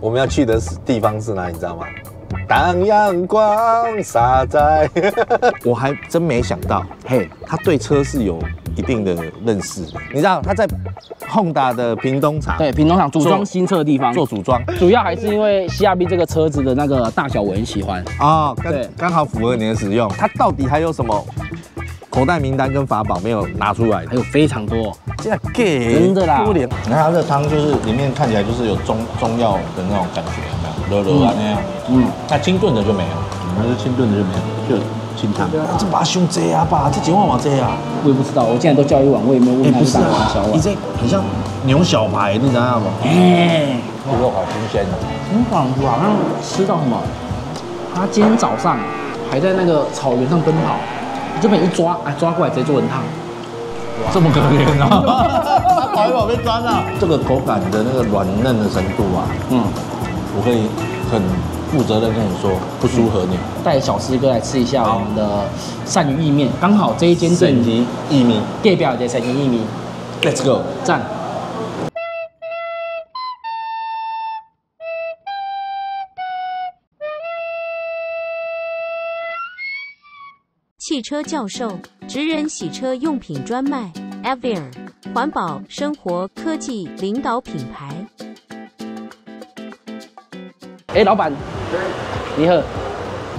我们要去的是地方是哪里？你知道吗？当阳光洒在，我还真没想到，嘿，他对车是有一定的认识。你知道他在 Honda 的屏东厂对，屏东厂组装新车的地方，做组装主要还是因为 CRB 这个车子的那个大小我很喜欢。哦，刚对刚好符合你的使用。它到底还有什么口袋名单跟法宝没有拿出来还？有非常多，这给真的啦多脸。你看它这汤就是里面看起来就是有中中药的那种感觉，有没有？柔柔啊那样。嗯，那清炖的就没有。那是清炖的就没有，就清汤。这把胸这啊吧，这几万瓦这啊。我也不知道，我现在都叫一碗，我也没有问他是大碗小碗。你这很像牛小排，你知道吗？哎，肉好新鲜哦。很仿佛好像吃到什么，他今天早上还在那个草原上奔跑，这边一抓，哎，抓过来直接做成汤。这么可怜啊！跑一跑被抓到。这个口感的那个软嫩的程度啊，嗯，我可以很负责任跟你说，不输和牛。带小师哥来吃一下我们的鳝鱼意面，刚好这一间店鳝鱼意面代表的鳝鱼意面，，Let's go。赞。汽车教授，职人洗车用品专卖 a v i r 环保、生活、科技领导品牌。哎，老板，你好，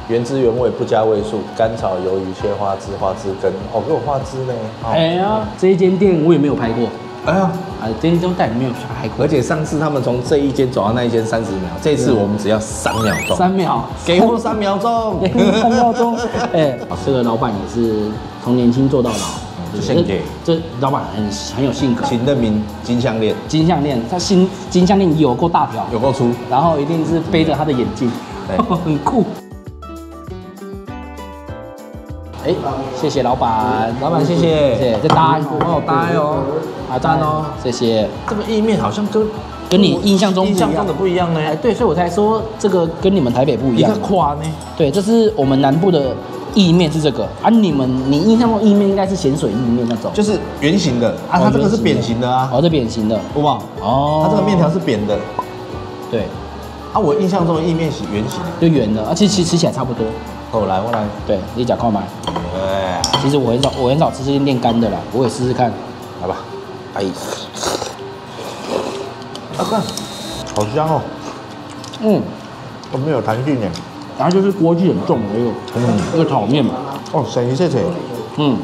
原汁原味，不加味素，甘草、鱿鱼、切花枝、花枝根。哦，给我花枝呢。哦哎呀，这一间店我也没有拍过，哎呀，啊，这间店带没有拍过而，且上次他们从这一间走到那一间三十秒，这次我们只要三秒钟。三秒，给我三秒钟。三秒钟。哎，这个老板也是从年轻做到老，就献给这老板很很有性格。请认明金项链金项链，他新金项链有够大条，有够粗。然后一定是背着他的眼镜，对 很酷。哎，谢谢老板，老板谢谢谢谢，再搭哦搭哦啊赞哦，谢谢。这个意面好像跟跟你印象中印象中的不一样呢。哎，对，所以我才说这个跟你们台北不一样一个。夸呢？对，这是我们南部的意面是这个啊，你们你印象中意面应该是咸水意面那种，就是圆形的啊，它这个是扁形的啊，哦，这扁形的好不好？哦，它这个面条是扁的对，啊，我印象中的意面是圆形的。就圆的，而且其实吃起来差不多。后来我来，对，你讲看买。哎，其实我很少我很少吃这些炼干的啦，我也试试看。来吧，哎，啊看，好香哦，嗯，都没有弹性耶。然后就是锅气很重的那个，嗯。那个炒面嘛，哦，省一切切，嗯，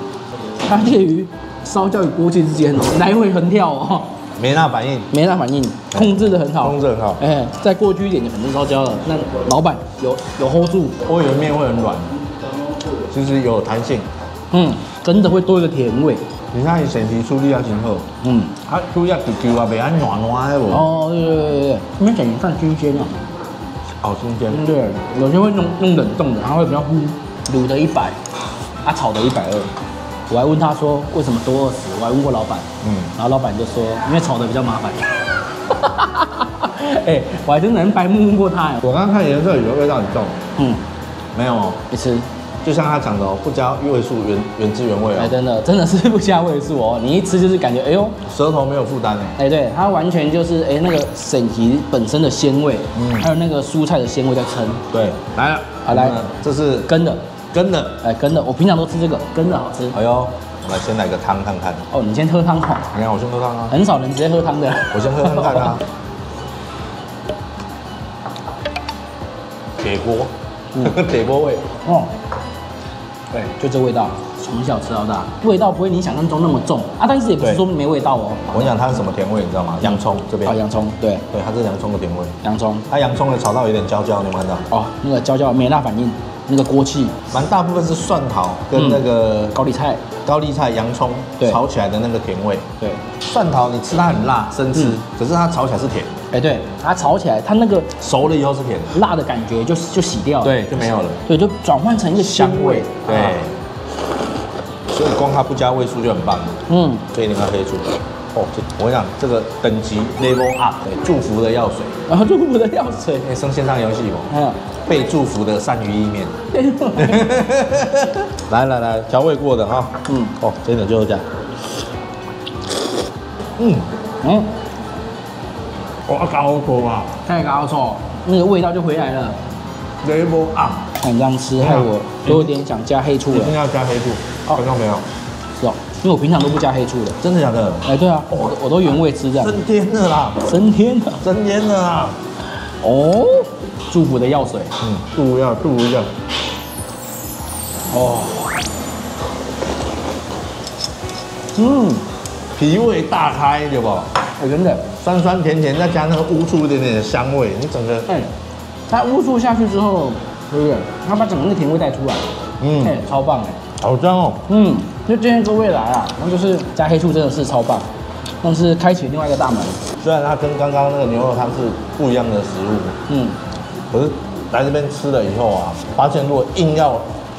它介于烧焦与锅气之间来回横跳哦，没那反应，没那反应，控制的很好，控制很好哎，再过去一点就肯定烧焦了。那老板有有 hold 住，我以为面会很软，其实有弹性。嗯，真的会多一个甜味。你看伊前期处理啊真好，嗯，啊处理啊 Q Q 啊，袂安软软的无，哦，对对对对对，因为等于算新鲜啊。好新鲜。对，有些会弄弄冷冻的，它会比较糊，卤的一百，啊炒的一百二。我还问他说为什么多二十，我还问过老板，嗯。然后老板就说因为炒的比较麻烦。哎、我还真的能白目问过他哎，我刚刚看颜色，有味道很重，嗯，没有。哦，一吃，就像他讲的哦，不加味素，原原汁原味哎、哦，真的真的是不加味素哦，你一吃就是感觉哎呦，舌头没有负担哎。哎、对，它完全就是哎、那个沈皮本身的鲜味，嗯。还有那个蔬菜的鲜味在撑，对，来了，好来。这是根的，跟的。哎、跟的，我平常都吃这个，跟的好吃。哎呦，我们先来个汤看看。哦，你先喝汤哈，你看我先喝汤啊，很少人直接喝汤的。我先喝看看啊。铁锅，铁锅味。哦，对，就这味道，从小吃到大，味道不会你想象中那么重啊，但是也不是说没味道哦。我跟你讲它是什么甜味，你知道吗？洋葱这边啊，，洋葱，对，对，它是洋葱的甜味。洋葱，它洋葱的炒到有点焦焦，你有没有看到？哦，那个焦焦没那反应，那个锅气，蛮大部分是蒜头跟那个高丽菜，高丽菜、洋葱对。炒起来的那个甜味。对，蒜头你吃它很辣，生吃，嗯。可是它炒起来是甜，哎对，它炒起来，它那个熟了以后是甜，辣的感觉就就洗掉了，对，就没有了。对，就转换成一个香味，对。啊，所以光它不加味素就很棒，嗯，所以你们可以煮。哦，这我跟你讲，这个等级 level up，对，祝福的药水，然后祝福的药水，哎，升线上游戏不？还有，被祝福的鳝鱼意面。来来来，调味过的哈，嗯哦，真的就是这样。嗯，嗯，我搞错啊，太搞错，那个味道就回来了。，level up，，看你这样吃，害我都有点想加黑醋了一定。要加黑醋，看到没有？是哦，因为我平常都不加黑醋的。真的假的？哎，对啊，我我都原味吃这样。升天了啦，升天的升天了啦！哦，祝福的药水嗯，祝福药，祝福药，哦，嗯，脾胃大开，对不？哎真的，酸酸甜甜，再加那个乌醋一点点的香味，你整个哎，它乌醋下去之后，对不对？它把整个那个甜味带出来，嗯哎，超棒哎。好香哦。嗯，就今天各位来啊，那就是加黑醋真的是超棒，但是开启另外一个大门。虽然它跟刚刚那个牛肉汤是不一样的食物，嗯，可是来这边吃了以后啊，发现如果硬要，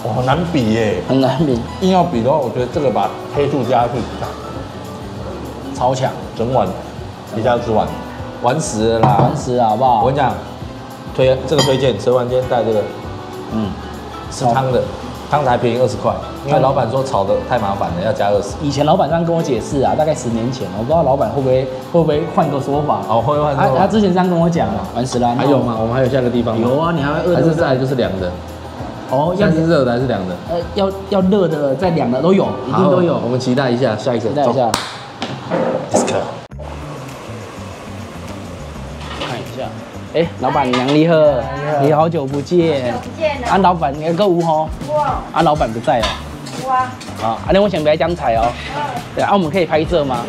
哇，很难比耶。很难比，硬要比的话，我觉得这个把黑醋加下去，超强，整碗一下子吃完，完食了啦完。食了好不好？我跟你讲，推这个推荐，吃完今天带这个嗯，吃汤的，汤才便宜二十块，因为老板说炒的太麻烦了，要加二十。以前老板这样跟我解释啊，大概十年前，我不知道老板会不会会不会换个说法。哦，会换他他之前这样跟我讲啊，完食了。还有吗？我们还有下个地方吗？有啊，你还会饿还是再来就是凉的，哦，要要是热的还是凉的？呃要要热的再凉的都有，一定都有。我们期待一下下一个，期待一下，下。哎，老板娘你好，你好久不见。不见了，啊，老板你购物吼，哇啊，老板不在哦。哇，啊，啊，那我想不来讲彩哦。对啊，我们可以拍摄吗？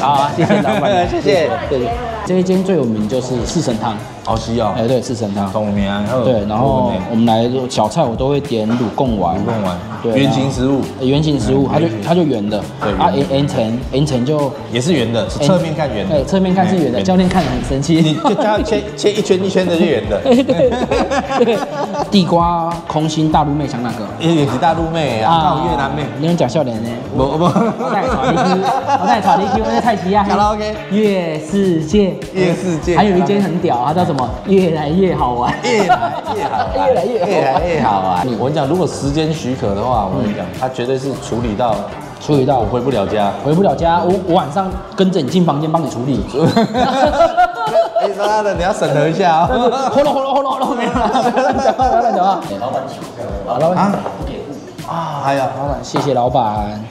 好啊，谢谢老板娘，谢 谢谢谢。这一间最有名就是四神汤，好西哦，哎，对，四神汤。懂名。对，然后我们来小菜我都会点卤贡丸，卤贡丸。对，圆形食物。呃圆形食物，它就它就圆的，对啊圆 N N 层 N 层就也是圆的，是侧面看圆的。对，，侧面看是圆的，哎教练看得很生气。你就叫他切切一圈一圈的就圆的。对，地瓜空心大陆妹想哪个？也是大陆妹啊，越南妹。你用讲笑脸呢？不不，我带炒你去，我带炒你去，我在太极啊。卡拉 OK 越世界，越世界还有一间很屌，它叫什么？越来越好玩，越来越好玩，越来越越来越好玩。我跟你讲，如果时间许可的话，我跟你讲，他绝对是处理到处理到我回不了家。回不了家，我我晚上跟着你进房间帮你处理。哎，妈的，你要审核一下啊！呼噜呼噜呼噜呼噜，没有啦，不要乱讲话，不要乱讲话。老板，好，老板，啊？啊，哎呀。老板，谢谢老板，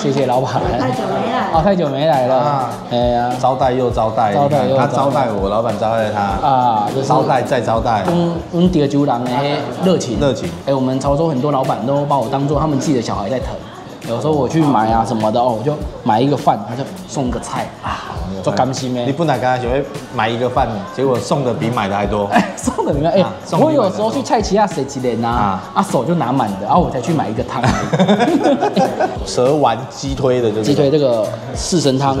谢谢老板。太久没来哦，太久没来了。啊。哎呀，招待又招待，招待又他招待我，老板招待他，啊，就是招待再招待，嗯嗯，德州人的热情，热情。哎，我们潮州很多老板都把我当做他们自己的小孩在疼。有时候我去买啊什么的哦，我就买一个饭，他就送个菜啊，做甘心咩你咩？不能跟他学会买一个饭，结果送的比买的还多。哎，送的你们哎啊，我有时候去菜奇亚谁几点呐啊，啊手就拿满的，然后我才去买一个汤。蛇丸鸡推的就是鸡腿这个四神汤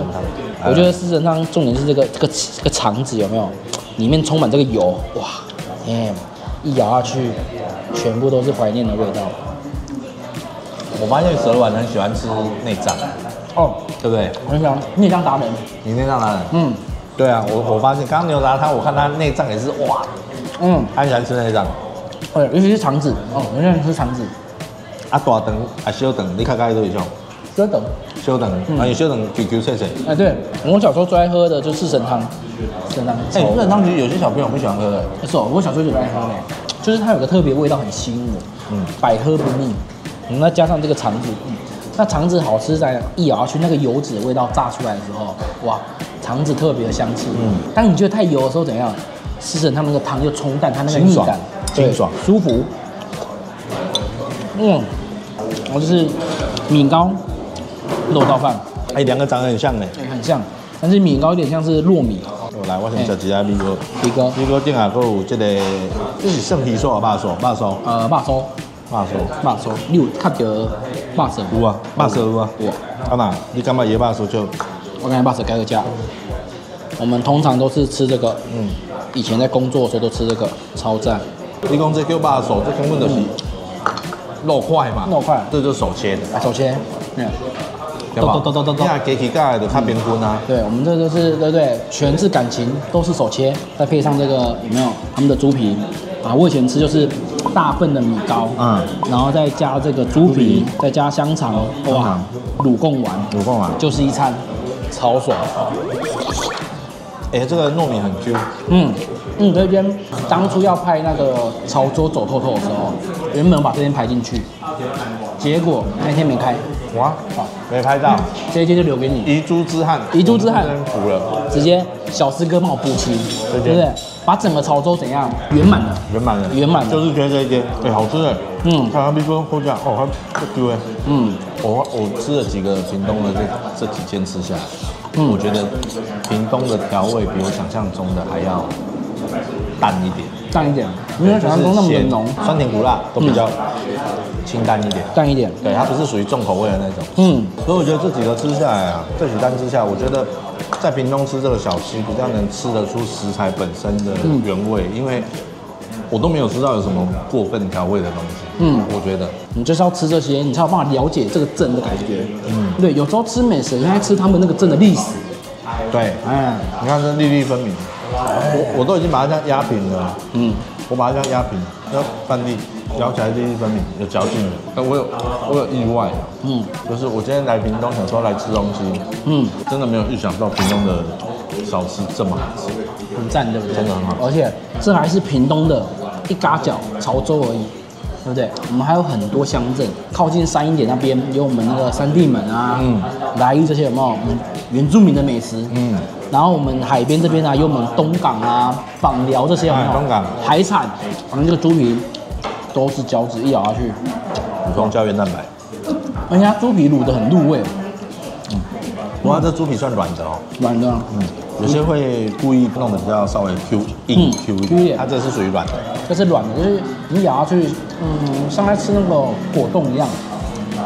我觉得四神汤重点是这个这个这个肠子有没有，里面充满这个油，哇，哎，一咬下去，全部都是怀念的味道。我发现蛇丸很喜欢吃内脏，哦，对不对？我很喜欢内脏达人，你内脏达人？嗯。对啊，我我发现刚刚牛杂汤，我看他内脏也是哇，嗯，他很喜欢吃内脏。对，尤其是肠子，哦，有些人吃肠子，啊，大肠啊小肠，你看看都有种？蝌蚪。小肠，啊有小肠 QQ 脆脆。哎，对我小时候最爱喝的就是四神汤，四神汤。哎，四神汤其实有些小朋友不喜欢喝的，是哦，我小时候就很爱喝嘞，就是它有个特别味道，很吸引我，嗯。嗯，百喝不腻。嗯，那加上这个肠子，嗯，那肠子好吃在一咬下去，那个油脂的味道炸出来的时候，哇，肠子特别的香气。嗯嗯，当你觉得太油的时候怎样？四神汤那个汤又冲淡它那个腻感，清爽对舒服。嗯，然后就是米糕、肉燥饭，哎，两个长得很像呢。对，很像，但是米糕有点像是糯米。我来，我先吃一下米糕。米糕，米糕顶下还有这个，这是圣皮酥啊，肉酥，肉酥，呃，肉酥，肉酥。肉酥，你有看到肉酥？有啊，肉酥有啊。有。啊那，你感觉伊肉酥就我感觉把手改个价。我们通常都是吃这个，嗯，以前在工作的时候都吃这个，超赞。你讲这叫肉手，这根本就是肉块嘛。肉块这就是手切的，来，手切，嗯，对吧？咚咚咚咚咚你看给起盖的看边荤啊，对，我们这都是对不对？全是感情，都是手切，再配上这个有没有他们的猪皮啊？我以前吃就是大份的米糕，嗯。然后再加这个猪皮，再加香肠，哇，卤贡丸，卤贡丸。就是一餐，超爽。哎，这个糯米很 Q，嗯，嗯，这边当初要拍那个潮州走透透的时候，原本把这边排进去，结果那天没开，哇，没拍到，这一天就留给你，遗珠之憾，遗珠之憾。真服了，直接小师哥帮我补齐，对对不对？把整个潮州怎样？圆满了？圆满了，圆满了。就是觉得这一间，哎，好吃哎，嗯。看它比说货架，哦，它不丢哎，嗯，我我吃了几个屏东的这这几间吃下来，嗯。我觉得屏东的调味比我想象中的还要淡一点，淡一点，没有想象中那么的浓，酸甜苦辣都比较清淡一点。淡一点。对，它不是属于重口味的那种。嗯，所以我觉得这几个吃下来啊，这几单吃下来，我觉得在屏东吃这个小吃比较能吃得出食材本身的原味，因为我都没有吃到有什么过分调味的东西。嗯我觉得你就是要吃这些，你才有办法了解这个镇的感觉。嗯，对，有时候吃美食应该吃他们那个镇的历史。对，哎，你看这粒粒分明，我我都已经把它这样压平了。嗯，我把它这样压平，要半粒，咬起来粒粒分明，有嚼劲的。但我有我有意外，嗯就是我今天来屏东，想说来吃东西，嗯，真的没有预想到屏东的小吃这么好吃。很赞，对不对？真的很好而且这还是屏东的一嘎角潮州而已，对不对？我们还有很多乡镇，靠近山一点那边有我们那个三地门啊，嗯来义这些有没有？我们原住民的美食，嗯，然后我们海边这边啊，有我们东港啊、访寮这些有没有？哎东港海产，反正这个猪皮都是胶质，一咬下去，补充胶原蛋白。而且它猪皮卤的很入味，不过它这猪皮算软的哦，软的，嗯，有些会故意弄得比较稍微 Q 硬嗯 Q 一点它这是属于软的。这是软的，就是你咬下去，嗯，像在吃那个果冻一样，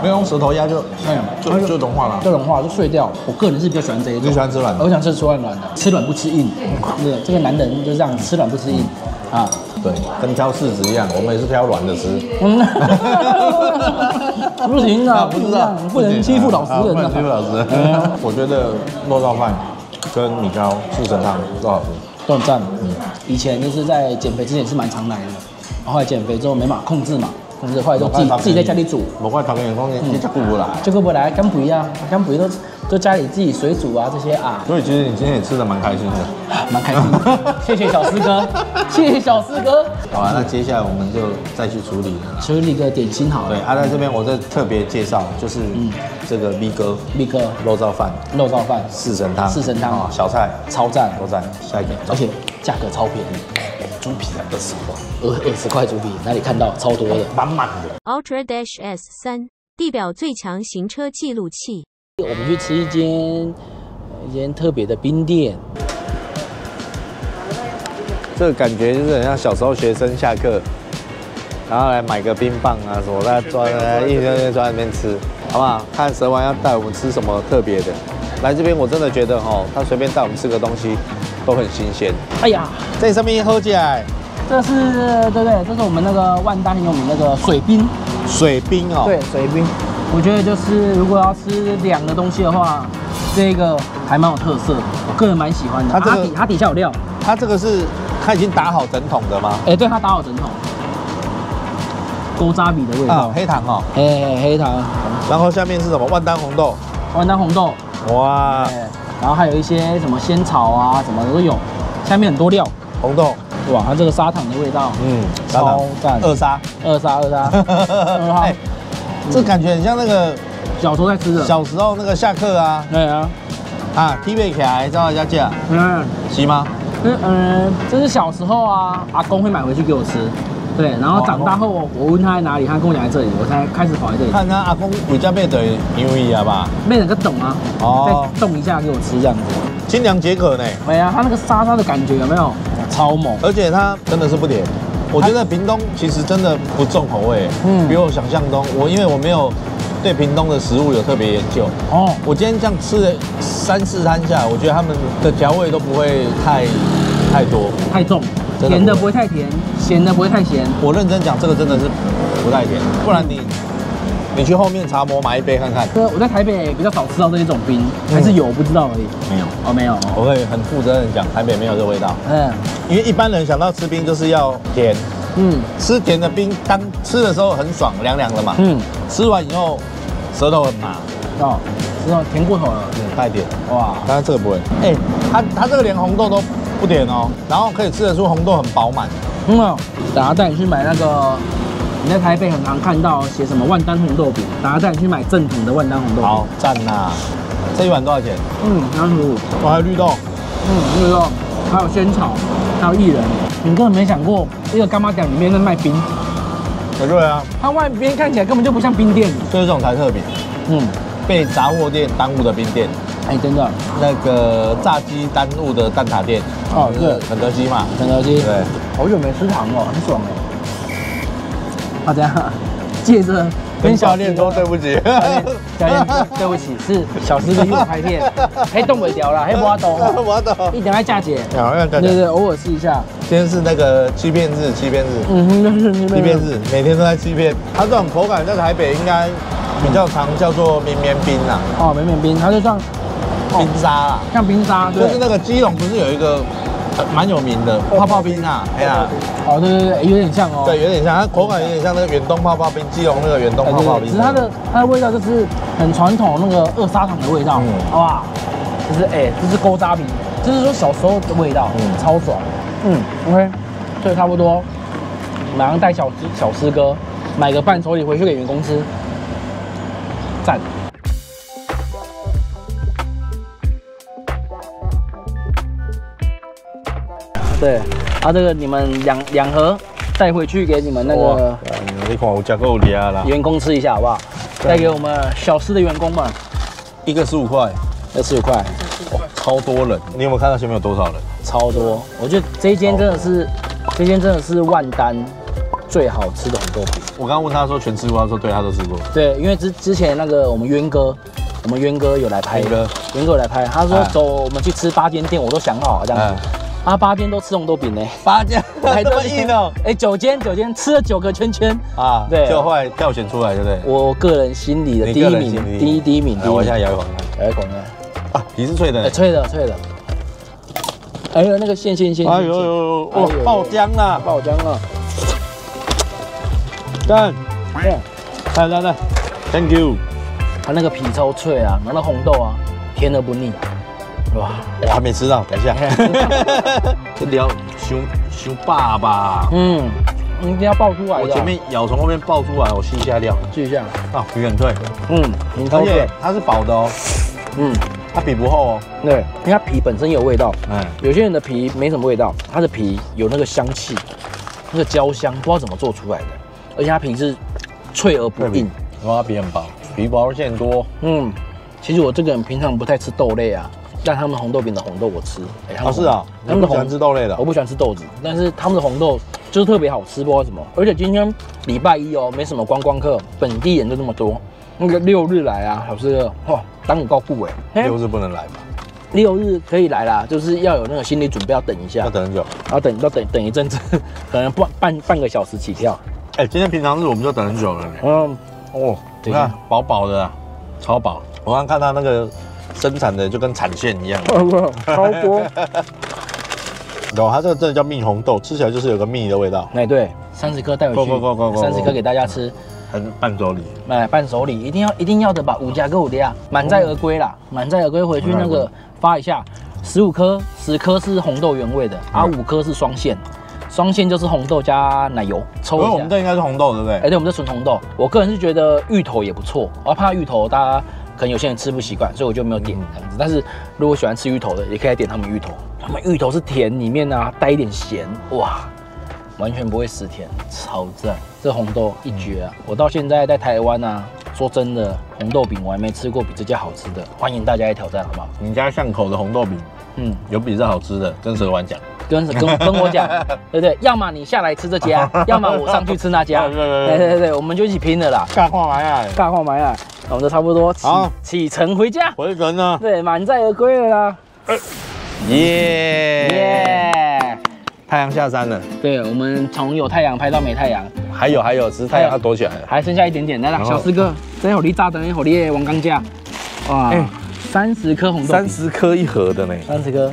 没有用舌头压就哎，就就融化了。就融化就碎掉。我个人是比较喜欢这一种，你喜欢吃软的我想吃吃软软的，吃软不吃硬。对，这个男人就是这样，吃软不吃硬啊。对，跟挑柿子一样，我们也是挑软的吃。嗯，不行啊，不是啊，不能欺负老实人啊不能欺负老实。我觉得肉燥饭跟米糕、四神汤都好吃。都很赞。嗯，以前就是在减肥之前是蛮常来的，后来减肥之后没办法控制嘛，控制后来就自己自己在家里煮。我快讨厌员工，你吃不来。这个不来，干不一样，干不都都家里自己水煮啊这些啊，所以其实你今天也吃的蛮开心的。蛮开心的。谢谢小师哥，谢谢小师哥。好啊，那接下来我们就再去处理了。处理个点心好了。对，啊，在这边我再特别介绍，就是这个 V 哥立刻肉燥饭、肉燥饭，四神汤、四神汤啊小菜超赞，都在。下一个，而且价格超便宜，猪皮才二十块，二二十块猪皮，哪里看到超多的？满满的。Ultra Dash S 三地表最强行车记录器。我们去吃一间一间特别的冰店，这个感觉就是很像小时候学生下课，然后来买个冰棒啊什么，大家坐在一天天坐在那边吃，好不好？看蛇丸要带我们吃什么特别的。来这边我真的觉得哦，他随便带我们吃个东西都很新鲜。哎呀，这上面喝起来这是对不对？这是我们那个万丹很有名那个水冰，水冰哦，对，水冰。我觉得就是如果要吃凉的东西的话，这个还蛮有特色，我个人蛮喜欢的。它这个底它底下有料，它这个是它已经打好整桶的吗？哎，对，它打好整桶，勾扎比的味道。啊，，黑糖哦，哎，黑糖，然后下面是什么？万丹红豆，万丹红豆，哇，哎，然后还有一些什么仙草啊，什么的都有，下面很多料，红豆，哇，它这个砂糖的味道，嗯，超赞，二砂，二砂二沙，二沙 哎，这感觉很像那个小时候在吃的，小时候那个下课啊，对啊，啊，T 背起来招大家借，嗯，行吗？嗯嗯，这是小时候啊，阿公会买回去给我吃，对，然后长大后我我问他在哪里，他跟我讲在这里，我才开始跑来这里，看他阿公回家背的因为啊吧，没人个懂啊，哦。再动一下给我吃这样子，清凉解渴呢，没啊，它那个沙沙的感觉有没有？超猛，而且它真的是不甜。我觉得屏东其实真的不重口味，嗯。嗯，比我想象中，我因为我没有对屏东的食物有特别研究，哦，我今天这样吃了三四摊下，我觉得他们的调味都不会太太多。太重，甜的不会太甜，咸的不会太咸，我认真讲，这个真的是不太甜，不然你你去后面茶模买一杯看看。这我在台北比较少吃到这一种冰，还是有我不知道而已。没有，哦，没有。哦我可以很负责任地讲，台北没有这味道，嗯因为一般人想到吃冰就是要甜，嗯吃甜的冰当吃的时候很爽，凉凉的嘛。嗯，吃完以后舌头很麻，哦，这种甜过头了，嗯，带点。哇，但是这个不会。哎、它它这个连红豆都不甜哦，然后可以吃得出红豆很饱满。嗯哦，等下带你去买那个，你在台北很常看到写什么万丹红豆饼，等下带你去买正统的万丹红豆饼。好，赞呐！这一碗多少钱？嗯，三十五，我还有绿豆。嗯，绿豆还有仙草，还有薏仁，你根本没想过一个干妈店里面在卖冰，很对啊，它外边看起来根本就不像冰店。就是这种台特饼，嗯，被杂货店耽误的冰店，哎，真的，那个炸鸡耽误的蛋挞店。哦是肯德基嘛。肯德基，对，好久没吃糖了，很爽哎。好这样，借着跟小练说对不起。小练，对不起，是小师哥替我拍片，黑动尾条啦，黑波动，我懂。一点爱嫁姐。好，要对对，偶尔试一下。今天是那个欺骗日，欺骗日，嗯哼，就是欺骗日，每天都在欺骗。它这种口感在台北应该比较常叫做绵绵冰啦，哦，绵绵冰，它就像冰沙啦。像冰沙，就是那个基隆不是有一个呃蛮有名的泡泡冰啊？哎呀，哦，对对对，有点像哦。对，有点像，它口感有点像那个远东泡泡冰，基隆那个远东泡泡冰。只是它的它的味道就是很传统那个二砂糖的味道，嗯哇，就是哎，这是勾扎冰，就是说小时候的味道，嗯超爽。嗯，OK，所以差不多，马上带小师小师哥买个伴手礼回去给员工吃，赞。对，啊，这个你们两两盒带回去给你们那个哇，你看我加够厉害啦，员工吃一下好不好？带给我们小师的员工们，一个十五块，要十五块，哇，超多人。你有没有看到前面有多少人？超多。我觉得这一间真的是，这间真的是万丹最好吃的红豆饼。我刚刚问他说全吃过，他说对，他都吃过。对，因为之之前那个我们渊哥，我们渊哥有来拍，渊哥有来拍，他说哎走，我们去吃八间店，我都想好了这样子。啊，八间都吃红豆饼呢，八间还这么硬哦。哎，九间九间吃了九个圈圈，啊，对就后来票选出来，对不对？我个人心里的第一名第一第一名，第来，我现在名。摇一口看。来，广呢？啊，皮是脆的哎，。脆的脆的。哎呦，那个线线线，哎呦呦呦，哎呦哇，爆浆了！爆浆了。干，对，来来来，Thank you。它那个皮超脆啊，然后那红豆啊，甜而不腻。哇，我还没吃到，等一下。这聊熊熊爸爸，嗯，一定要爆出来的。我前面咬从后面爆出来，我吸一下料。吸一下。啊，皮很脆，嗯，很超而且脆。它是薄的哦，嗯，它皮不厚哦。对，因为它皮本身有味道。嗯，有些人的皮没什么味道，它的皮有那个香气，那个焦香，不知道怎么做出来的。而且它皮是脆而不硬。然后它皮很薄，皮薄而且很多。嗯，其实我这个人平常不太吃豆类啊，但他们红豆饼的红豆我吃。哎他哦，是啊，他们喜欢吃豆类的我？不喜欢吃豆子，但是他们的红豆就是特别好吃，不知道为什么。而且今天礼拜一哦，没什么观光客，本地人就那么多。那个六日来啊，小师哥，哇，当我告顾哎，嘿六日不能来吧？六日可以来啦，就是要有那个心理准备，要等一下要，等很久。要等要等等一阵子，可能半半半个小时起跳。哎，今天平常日我们就等很久了。嗯，哦，你看薄薄的啊，超薄。我刚看他那个生产的就跟产线一样。超多。有，它这个真的叫蜜红豆，吃起来就是有个蜜的味道，哎，对，三十颗带回去三十颗给大家吃。很伴手礼。买伴手礼一定要一定要的把，五加个五的呀，满载而归啦，满载而归回去那个发一下，十五颗，十颗是红豆原味的，啊五颗是双线，双线就是红豆加奶油，抽一下我们。这应该是红豆，对不哎，对？对，我们这纯红豆，我个人是觉得芋头也不错，我怕芋头大家可能有些人吃不习惯，所以我就没有点这样子。但是如果喜欢吃芋头的，也可以来点他们芋头，他们芋头是甜，里面呢、带一点咸，哇，完全不会死甜，超赞！这红豆一绝啊！我到现在在台湾啊，说真的，红豆饼我还没吃过比这家好吃的，欢迎大家来挑战，好不好？你家巷口的红豆饼嗯，有比这好吃的，跟蛇丸讲。跟跟跟我讲，对不对？要么你下来吃这家，要么我上去吃那家，对对对对对对，我们就一起拼了啦！干话来啊！大话买啊，那我们就差不多启好。启程回家，回程呢？对，满载而归了啦，耶！耶！太阳下山了，对，我们从有太阳拍到没太阳，还有还有，只是太阳要躲起来了。还剩下一点点，来啦，然后。小师哥，这火力炸灯，火力王钢架，哇哎，三十颗红豆，三十颗一盒的呢，三十颗，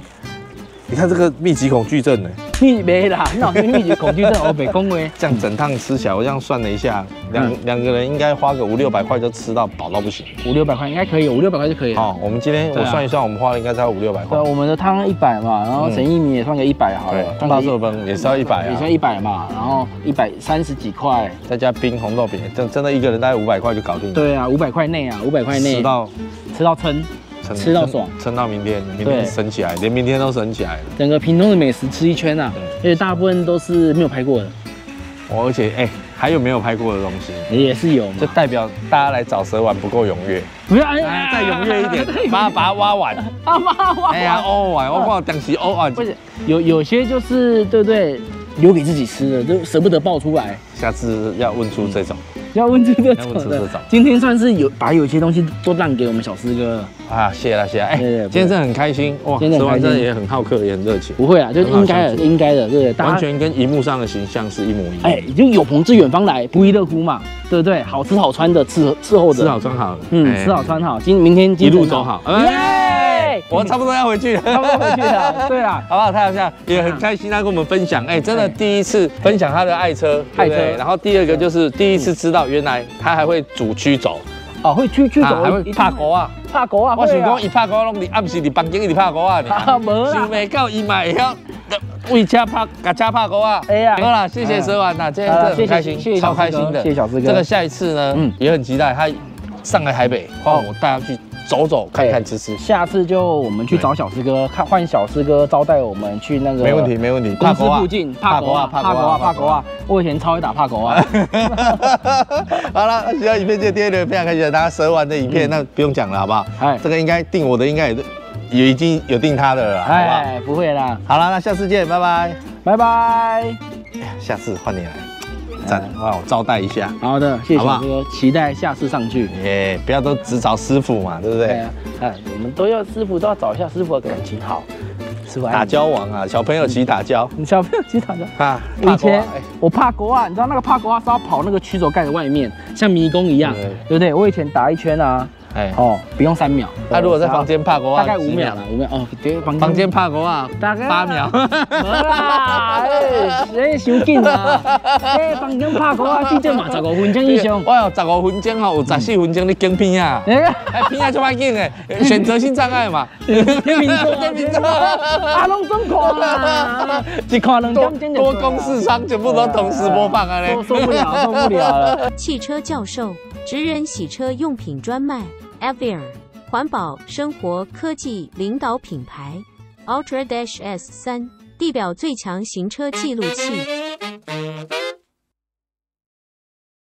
你看这个密集恐惧症呢，你没啦，那我秘籍恐惧症我没讲话。这样整趟吃起来，我这样算了一下，两两个人应该花个五六百块就吃到饱到不行。五六百块应该可以，五六百块就可以了。好，我们今天啊我算一算，我们花了应该才五六百块对，。我们的汤一百嘛，然后陈一米也算个一百好了，大寿崩也是要一百啊也算，一百嘛，然后一百三十几块。再加冰红豆饼，真真的一个人大概五百块就搞定了。对啊，五百块内啊，五百块内吃到吃到撑，撑吃到爽撑撑到明天，明天升起来，连明天都升起来了。整个屏东的美食吃一圈啊，而且大部分都是没有拍过的，我而且哎，还有没有拍过的东西？也是有嘛就。代表大家来找蛇丸不够踊跃，不要哎哎，再踊跃一点，把它把它挖完。啊挖完！哎呀，挖完，我靠，当时欧完不，是有有些就是对不对，留给自己吃的，就舍不得爆出来。下次要问出这种要问这个要问出这种今天算是有把有些东西都让给我们小师哥了。啊，谢了谢了，哎，对对今天真的很开心哇，今天很开心蛇丸真的也很好客，也很热情，不会啊，就是应该的，应该的，对不对？完全跟荧幕上的形象是一模一样。哎，就有朋自远方来，不亦乐乎嘛，对不对？好吃好穿的伺伺候的，吃好穿好，嗯，哎吃好穿好，今明天一精神路走好。耶！哎，我差不多要回去了，差不多回去了，对啊，好不好？太阳下也很开心，他跟我们分享，哎，真的哎第一次分享他的爱车，爱车。然后第二个就是第一次知道原来他还会主驱走，哦，会驱驱走，啊还会拍狗啊。怕狗啊，我想会啊。讲伊拍鼓拢伫暗时伫房间一直拍鼓啊，啊。无啦。想袂到伊嘛会晓为车拍，甲车拍鼓啊。哎呀。好啦，谢谢蛇丸呐，今天真的很开心超开心的。谢谢小四哥。这个下一次呢，嗯。也很期待他上来台北，帮我带他去走走看看吃吃。下次就我们去找小师哥，看换小师哥招待我们去那个没问题，没问题。公司附近，怕狗啊，怕狗啊，怕狗啊！我以前超会打怕狗啊，好了，那喜欢影片记得订阅，非常开心的大家蛇丸的影片，那不用讲了，好不好？哎这个应该订我的，应该也也已经有订他的了，好不好？哎，不会啦，好了，那下次见，拜拜。拜拜。下次换你来，赞，哇我招待一下。好的，谢谢哥，期待下次上去。耶，不要都只找师傅嘛，对不对？啊，哎，我们都要师傅都要找一下师傅的感情好，师傅打，交王啊，小朋友起打交你小朋友起打交。啊，以前哎我怕国啊，你知道那个怕国啊是要跑那个驱走盖的外面，像迷宫一样，对对不对？我以前打一圈啊，哎，哦，不用三秒。他如果在房间怕狗啊，大概五秒了，五秒哦，对，房房间怕狗啊，大概八秒。没啦，哎，哎，伤紧啊！哎，房间拍过啊，至少嘛十五分钟以上。我有十五分钟吼，有十四分钟你跟片啊，哎，哎片啊就歹紧诶，选择性障碍嘛，天秤座，天秤座，啊，拢总看啊，一看两多点钟就多公视窗全部都同时播放啊嘞受。受不了，受不了了。汽车教授，职人洗车用品专卖，Aviar 环保、生活、科技领导品牌，Ultra Dash S 三，地表最强行车记录器。